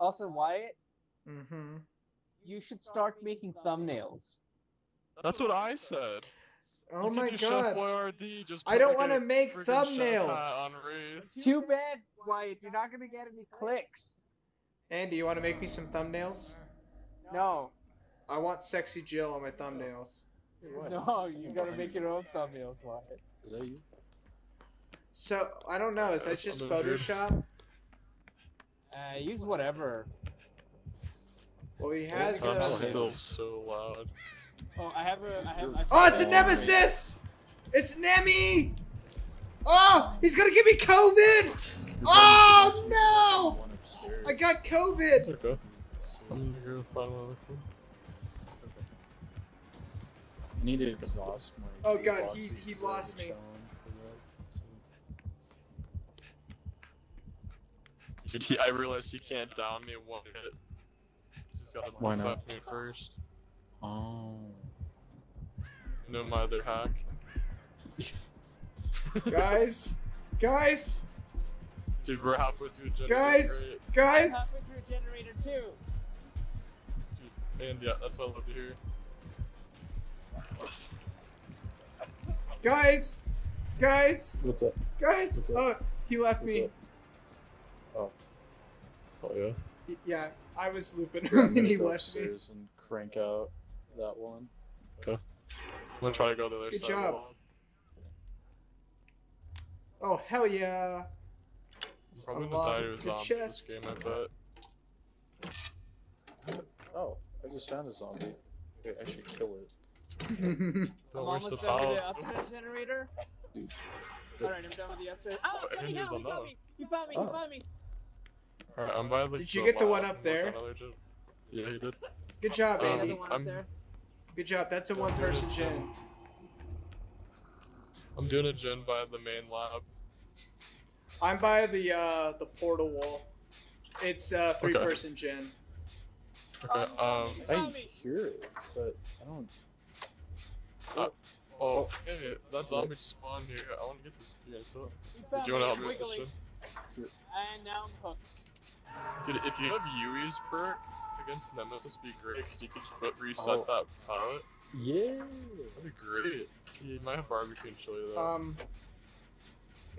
Also, Wyatt, Mm-hmm. you should start making thumbnails. That's what I said. Oh you my god. Chef just I don't like, wanna make thumbnails. hat on Wraith. Too bad, Wyatt. You're not gonna get any clicks. Andy, you want to make me some thumbnails? No, I want sexy Jill on my thumbnails. no, you gotta make your own thumbnails, Wyatt. Is that you? So I don't know. Is that just what I'm doing. Photoshop? Uh, use whatever. Well, he has. I'm Uh... still so loud. Oh, I have a. I have. I Oh, it's a nemesis! It's Nemi! Oh, he's gonna give me COVID! Oh no! I got It's COVID! okay. I'm gonna go find one. Need to exhaust my. Oh, God, boxes he- he 'cause I have lost me. challenge for that, so- Dude, he, I realized he can't down me one hit. He's gotta Why not? me first. Oh. No my other hack. Guys, guys, Dude, we're halfway through Gen Guys! Great. guys! halfway through a generator too. Dude, and yeah, that's what I love to hear. Guys! Guys! What's up? Guys! What's up? Oh, he left What's me. up? Oh. Oh yeah. Y- Yeah, I was looping Yeah, I'm him and he left me. upstairs and crank out that one. Okay. I'm gonna try to go the other Good side. job. wall. Oh, hell yeah. I'm probably gonna die to a Good zombie chest. this game, I bet. Oh, I just found a zombie. Wait, I should kill it. Don't I'm waste the almost done with power. the upstairs generator. Dude. Alright, I'm done with the upstairs. Oh, Oh, bloody Andrew's hell, on he that found me! He oh. found me! Oh. He found me! Alright, I'm by the. Did you get the one up there? Yeah, he did. Good job, Um, Andy. one I'm- Good job. That's a one person gen. I'm doing a gen by the main lab. I'm by the uh the portal wall. It's uh three Okay. person gen. Okay. Um. He I hear it, but I don't. Oh, hey, that zombie just spawned here. I want to get this. Yeah, so. He Do you want to help me with this one? And now I'm hooked. Dude, if you have Yui's perk against Nemesis, would be great because you could just put, reset Oh. that palette. Yeah. That'd be great. You might have barbecue and chili though. Um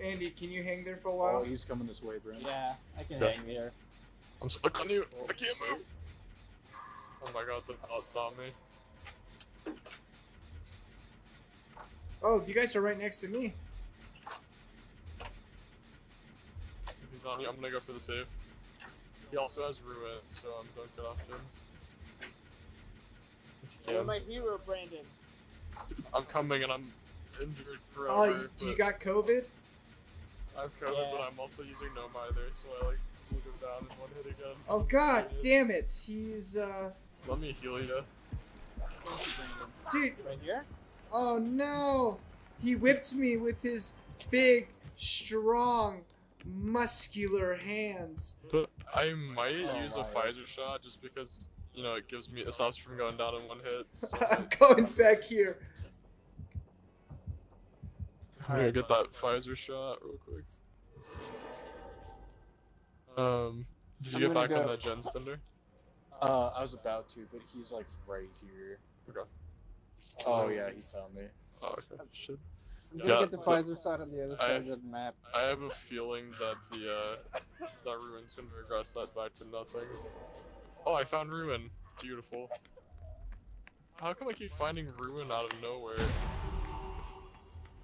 Andy, can you hang there for a Oh, while? he's coming this way, Brent. Yeah, I can Okay. hang here. I'm stuck on you. I can't move. Oh my god, the pallet stopped me. Oh, you guys are right next to me. If he's on me, I'm gonna go for the save. He also has ruin, so I'm don't get off gens. You You're can. my hero, Brandon. I'm coming and I'm injured forever. Oh, you- do you got COVID? I've COVID, Yeah. but I'm also using no mither, so I like move him down in one hit again. Oh god damn it. He's uh Let me heal you. Thank you, dude, Right here? oh no. He whipped me with his big, strong, muscular hands. But I might Oh use a my. Pfizer shot just because you know it gives me it stops from going down in one hit. So I'm going back here. I'm gonna get that Pfizer shot real quick. Um, did you I'm get gonna back on that Gen Stender? Uh, I was about to, but he's like right here. Okay. Oh yeah, he found me. Oh, okay. Shit. I'm gonna Yeah, get the Pfizer side on the other I- of the map. I have a feeling that the uh, that ruin's gonna regress that back to nothing. Oh, I found ruin. Beautiful. How come I keep finding ruin out of nowhere?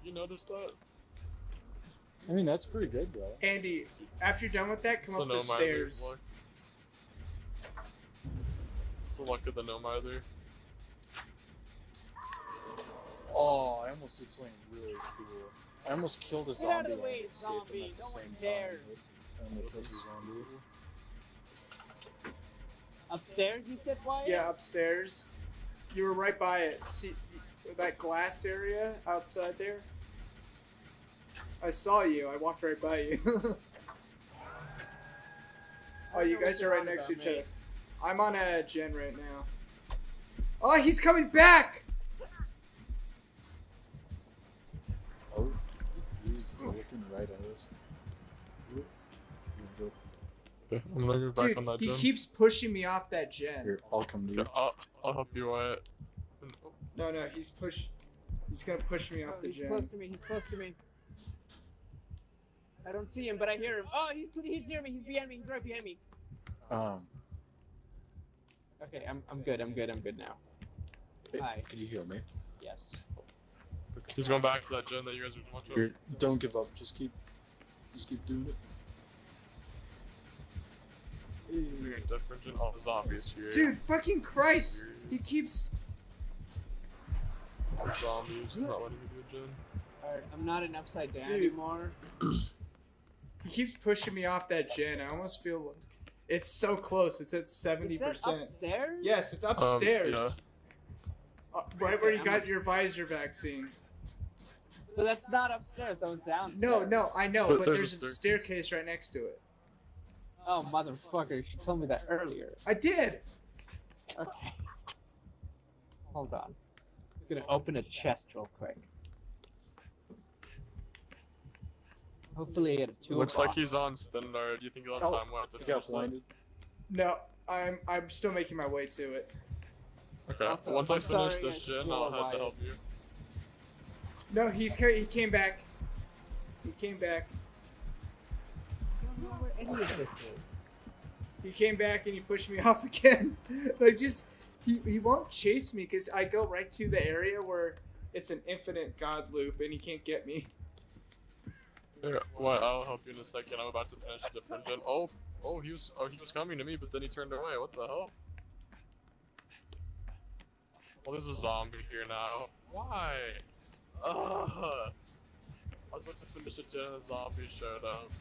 You noticed that? I mean, that's pretty good, bro. Andy, after you're done with that, come It's up no the stairs. luck. It's the luck of the no mither. Oh, I almost did something really cool. I almost killed a Get zombie. out of the way, zombie! the No one same time. dares. And killed the zombie. Upstairs, you said, Wyatt? Yeah, upstairs. You were right by it. See that glass area outside there? I saw you. I walked right by you. oh, you guys are right next to each other. I'm on a gen right now. Oh, he's coming back! He's looking right. Oop. You look- I'm gonna go back Dude, on that he gen. keeps pushing me off that gen. Here, I'll come to Yeah, you. I'll, I'll help you Wyatt. No, no, he's push. He's gonna push me off Oh, the he's gen. close to me. He's close to me. I don't see him, but I hear him. Oh, he's he's near me. He's behind me. He's right behind me. Um, Okay, I'm I'm good. I'm good. I'm good now. hey, Hi. Can you heal me? Yes. He's going back to that gen that you guys were watching. Here, don't give up. Just keep, just keep doing it. We're a different gen. All the zombies here. Dude, fucking Christ! He keeps. The zombies not letting me do a gen. Alright, I'm not an upside down Dude. anymore. He keeps pushing me off that gen. I almost feel like it's so close. It's at seventy Is that percent. upstairs? Yes, it's upstairs. Uh, right where you I'm got your Pfizer vaccine. But that's not upstairs. That was downstairs. No, no, I know, But but, there's there's, a a staircase right next to it. Oh motherfucker! You should tell me that earlier. I did. Okay. Hold on. I'm gonna open a chest real quick. Hopefully, I get a two. Looks like he's on standard. Do you think you'll have Oh, time Wyatt to finish got that? blinded. No, I'm I'm still making my way to it. Okay, Also, once I'm I finish this I gen, stole I'll have to help you. No, he's he came back. He came back. I don't know where any of this is. He came back and he pushed me off again. like just he he won't chase me because I go right to the area where it's an infinite god loop and he can't get me. What? I'll help you in a second. I'm about to finish different gen. Oh, oh, he was, oh, he was coming to me, but then he turned away. What the hell? Well, there's a zombie here now. Why? Ugh. I was about to finish a gen and the zombie showed up.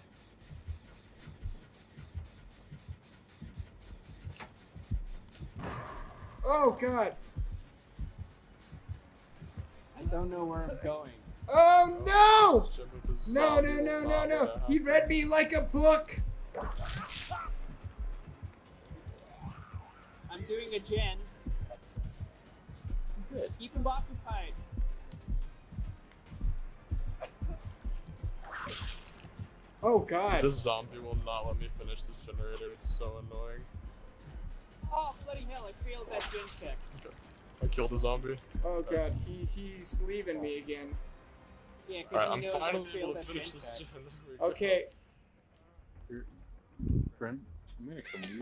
Oh god. I don't know where I'm going. Oh, oh no! This gen with the No, no, no, no, no. He read me like a book. I'm doing a gen. Good. Keep him occupied. Oh god. This zombie will not let me finish this generator. It's so annoying. Oh bloody hell! I failed that gen check. I killed the zombie. Oh god. He he's leaving me again. Yeah, because Alright, he I'm knows I finally able to gen finish this check. gen. There we go. Okay. Brent, I'm gonna come to you.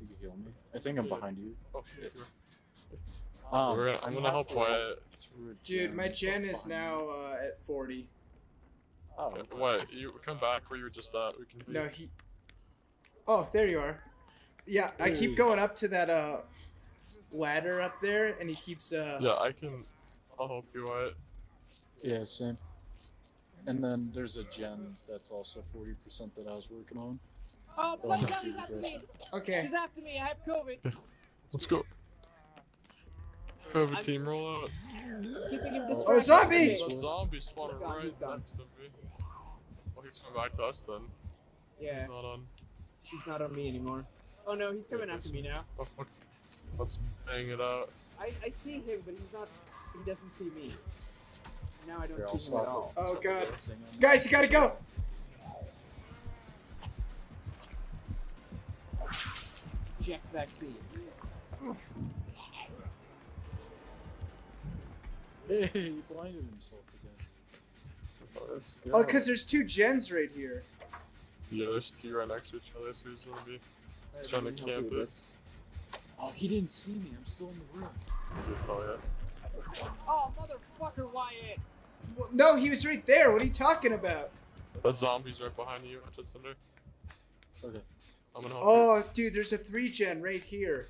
You can heal me. I think I'm Yeah. behind you. Oh, sure. Um, We're gonna- I'm gonna help halfway Wyatt. Dude, my but gen is now uh, at 40. Oh, Okay, okay. Wait, you come back where you were just at. We can. No, he. Oh, there you are. Yeah, I keep going up to that uh ladder up there, and he keeps uh. Yeah, I can. I'll help you out. Yeah, same. And then there's a gen that's also 40% that I was working on. Oh bloody no. hell! He's after me! Okay. He's after me! I have COVID. Let's go. COVID I'm- team rollout. Oh, zombie! Okay. Zombie spawning He's gone, right he's gone. next to me. Well, he's coming back to us then. Yeah, He's not on. he's not on me anymore. Oh no, he's coming after me now. Oh. Let's bang it out. I, I see him, but he's not. He doesn't see me. Now I don't Here, I'll see him at all. Oh god. Guys, you gotta go. Check vaccine. Hey, he blinded himself again. Let's oh, go. Oh, because there's two gens right here. Yeah, there's two right next to each other, so he's gonna be. Alright, Trying to let me help camp you with it. Oh, he didn't see me. I'm still in the room. Oh yeah. Oh motherfucker, Wyatt! Well, no, he was right there. What are you talking about? That zombie's right behind you. Watch it, Cinder. Okay. I'm gonna help oh, you. Oh, dude, there's a three gen right here.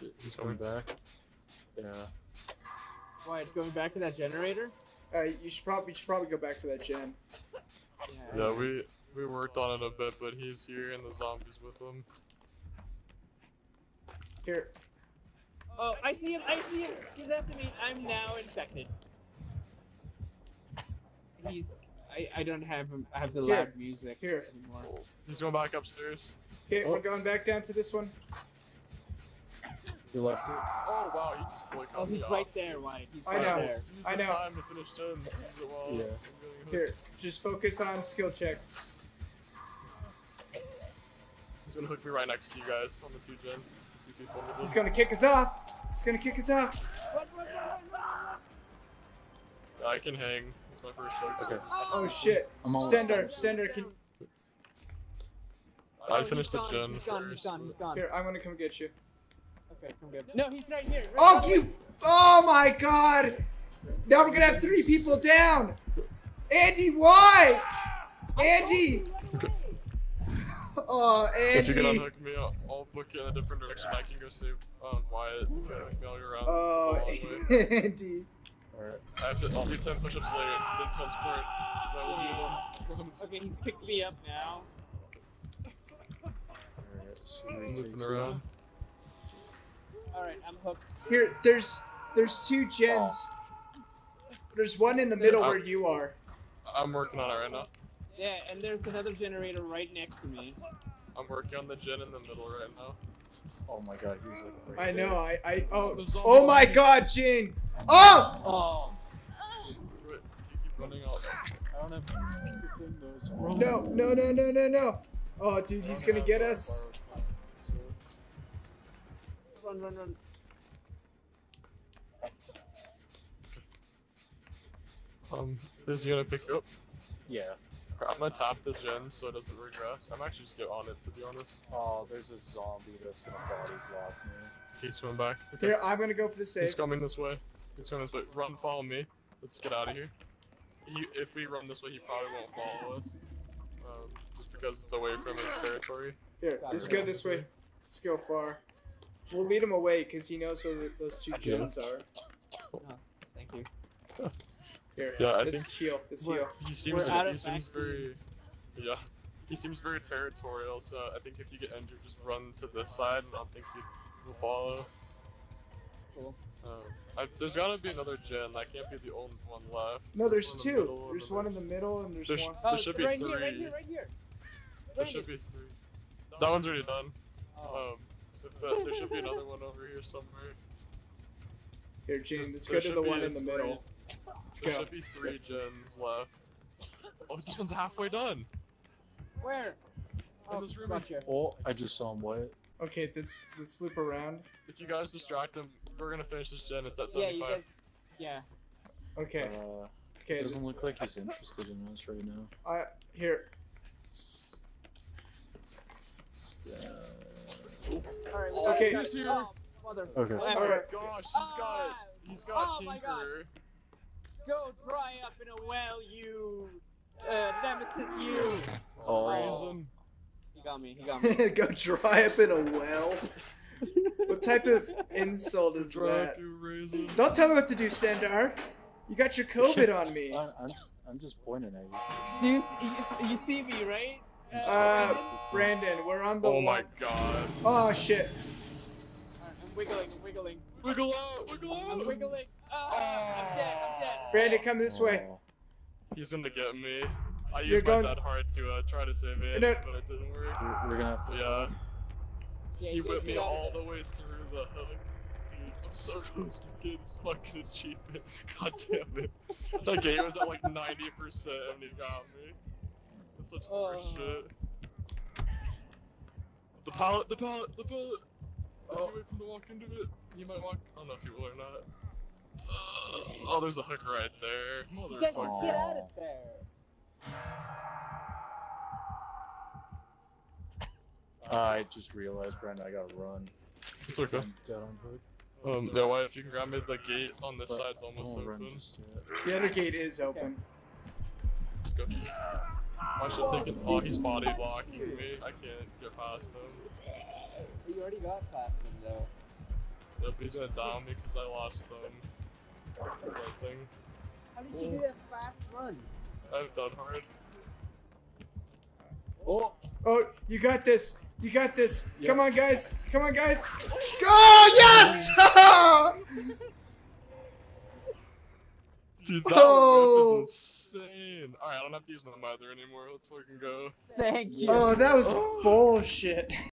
Shit, he's coming back. Yeah. Wyatt, going back to that generator? Uh, you should probably you should probably go back for that gen. Yeah, we we worked on it a bit, but he's here and the zombies with him. Here. Oh, I see him! I see him! He's after me! I'm now infected. He's. I, I don't have him. I have the Here. loud music Here. anymore. He's going back upstairs. Okay, Oh. we're going back down to this one. You left it. Oh wow, he just totally cut Oh, me he's off. right there, Wyatt. He's I right know. there. Use I this know. time to finish gens. Use it while Yeah. I'm getting hooked. Here, just focus on skill checks. He's gonna hook me right next to you guys on the two gen. Two people. He's gen. gonna kick us off. He's gonna kick us off. Yeah, I can hang. It's my first Dark Okay. Oh shit. I'm almost Stender, done. Stender, can I finished the gen He's gone. first. He's gone. He's gone. here. I'm gonna come get you. Okay, come good. No, he's right here. Right Oh, right you! Oh my god! Now we're gonna have three people down. Andy, why? Andy! Oh, Andy. If you can Andy! unhook me, I'll, I'll book you in a different direction. I can go save um, Wyatt. You can hook around. Oh, the long way. Andy. Alright. I have to. I'll do ten push-ups later. It's an intense part. But I will do them. Okay, he's picked me up now. Alright, see where he Moving takes you. around. All right, I'm hooked. Here, there's there's two gens. There's one in the middle Oh. where you are. I'm working on it right now. Yeah, and there's another generator right next to me. I'm working on the gen in the middle right now. Oh my god, he's like right I know. I I oh, oh The oh my lobby. God, Gene! Oh! Oh! Do it. You keep running out. I don't have anything those. No no no no no no! Oh, dude, he's gonna get us. So, Run, run, run. Um, is he gonna pick you up? yeah. I'm gonna tap the gen so it doesn't regress. I'm actually just get on it to be honest. Oh, there's a zombie that's gonna body block me. He's swimming back. Okay. Here, I'm gonna go for the He's save. coming this way. He's coming this way. Run, follow me. Let's get out of here. He, if we run this way, he probably won't follow us. Um, just because it's away from his territory. Here, let's go this way. Let's go far. We'll lead him away because he knows where those two gens are. Thank you. Here, Yeah, I let's think- heal. Let's heal. He seems, We're out he of seems very, yeah. He seems very territorial. So I think if you get injured, just run to this side, and I think he will follow. Cool. Um, I, there's gotta be another gen. That can't be the only one left. No, there's One in the two. There's one in the middle and there's There's- one. Oh, There should be right three. here, right here, right here. There Right should here. be three. That one's already done. Oh. Um, but there should be another one over here somewhere. Here, Gene, There's- let's go to the one in the three. middle. Let's There go. should be three gens left. Oh, this one's halfway done. Where? Oh, this room. gotcha. Oh, I just saw him white. Okay, let's let's loop around. If you guys distract him, we're gonna finish this gen. It's at 75. Yeah, you 75. guys. Yeah. Okay, Uh, okay. it doesn't look like he's interested in us right now. I here. S- Just, uh, All right. Okay. got He's it. here. Oh, mother. Okay. Oh my Alright. gosh, he's got he's got oh my Tinker. Go dry up in a well, you uh, nemesis, you. Oh. Reason. He got me. He got me. go dry up in a well. What type of insult is Try that? Don't tell me what to do, Stendar. You got your COVID on me. I, I'm, I'm just pointing at you. Do you, you, you see me, right? Uh, Brandon, we're on the Oh one. my god. Oh shit. I'm wiggling, I'm wiggling. Wiggle out, wiggle I'm out. wiggling. Ah, I'm dead, I'm dead. Brandon, come this way. Oh. He's gonna get me. I You're used going- my dead heart to uh, try to save it, No. but it didn't work. We're, we're gonna have to. Yeah, Yeah, he you guys whipped me all the way through the hook. Dude, I'm so close to getting this fucking achievement. God damn it. That game was at like 90% and he got me. That's such Oh. horse shit. The pallet, the pallet, the pallet! Oh. If you wait for to walk into it, he might walk. I don't know if he will or not. Uh, oh, there's a hook right there. You guys just get out of there. I just realized, Brandon, I gotta run. It's okay. I'm dead on hook. Um, yeah, why if you can grab me, the gate on this But side's almost open. The other gate is open. Go. I should take it. Oh, he's body blocking me. I can't get past him. You already got past him, though. Yep, he's gonna down me because I lost them. That thing. How did you do that fast run? I've done hard. Oh, oh, you got this. You got this. Yeah. Come on, guys. Come on, guys. Go! Yes! Dude, that Oh. Rip insane. Alright, I don't have to use the mother anymore. Let's fucking go. Thank you. oh, that was oh. bullshit.